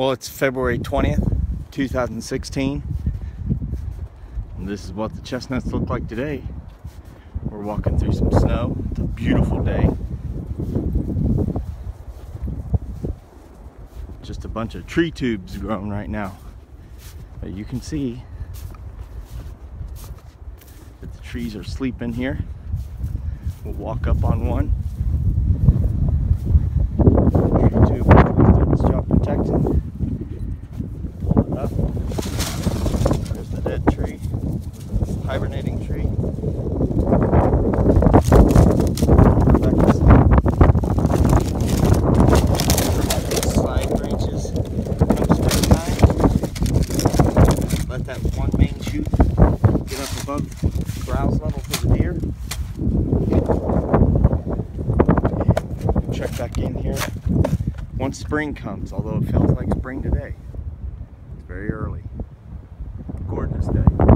Well, it's February 20th, 2016. And this is what the chestnuts look like today. We're walking through some snow. It's a beautiful day. Just a bunch of tree tubes growing right now. But you can see that the trees are sleeping here. We'll walk up on one. hibernating tree. Slide branches Let that one main shoot get up above browse level for the deer. Check back in here once spring comes, although it feels like spring today. It's very early. Gorgeous day.